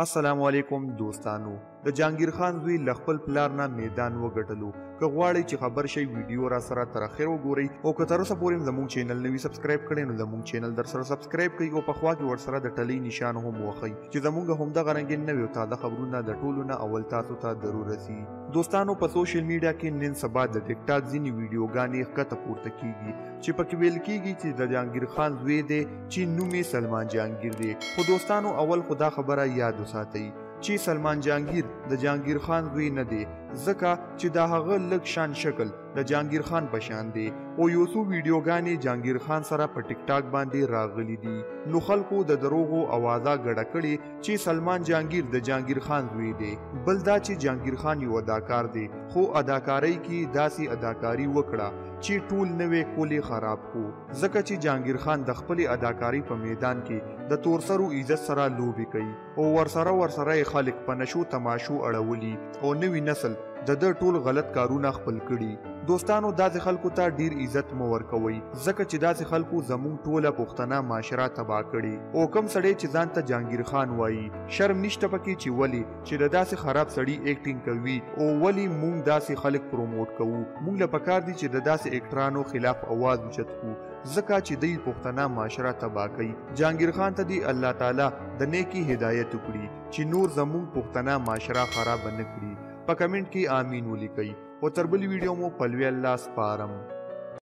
السلام علیکم دوستانو د جانگیر خان زوی ل خپل پلار نه میدان وګټلو که غواړئ چې خبر شئ ویډیو را سره تر اخر وګورئ او که تر اوسه پورې زموږ چینل نوی سبسکرایب کړئ نو زموږ چینل در سره سبسکرایب کړئ او په خوا کې ورسره د ټلۍ نشان هم وخی چې زموږ همدغه رنګین نوی او تازه خبرونه د ټولو نه اول تاسو ته ضرور رسي دوستانو په سوشل میډیا کې نن سبا د ټیک ټاک ځینې ویډیوګانې ښکته پورته کیږي چې پکې ویل کیږي چې د جهانګیر خان زوی دی چې نوم یې سلمان جهانګیر دی خو دوستانو اول خو دا خبره یاد وساتئ چې سلمان جهانګیر د جهانګیر خان زوی نه دی ځکه چې د هغه لږ شان شکل د جهانګیر خان په شان دی او یو څو ویډیوګانې جهانګیر خان سره په ټیک ټاک باندې راغلي دي نو خلکو د دروغو اوازه ګډه کړې چې سلمان جهانګیر د جهانګیر خان زوی دی بل دا چې جهانګیر خان یو اداکار دی خو اداکارۍ کې داسې اداکاری وکړه چې ټول نوې کولې خراب کو ځکه چې جهانګیر خان د خپل اداکاری په میدان کې د تورسرو عزت سره لوبي کوي او ورسره ورسره خلک په نشو تماشو اړولي او نوی نسل د ده ټول غلط کارونه خپل کړي دوستانو داسې خلکو ته ډیر عزت مو ورکوئ ځکه چې داسې خلکو زموږ ټوله پښتنه معاشره تباه کړې او کوم سړی چې ځان ته جهانګیر خان وایي شرم نشته پکې چې ولې چې د داسې خراب سړي ایکټینګ کوي او ولې موږ داسې خلک پروموټ کوو موږ له پکار دي چې د داسې ایکټرانو خلاف اواز اوچت کړو ځکه چې دوی پښتنه معاشره تباه کوي جهانګیر خان ته دی الله تعالی د نیکی هدایت وکړي چی نور زموږ پښتنه معاشره خرابه نه کړي په کمنټ کی آمین ولیکئ او تر بل ویډیو مو په لوی الله سپارم.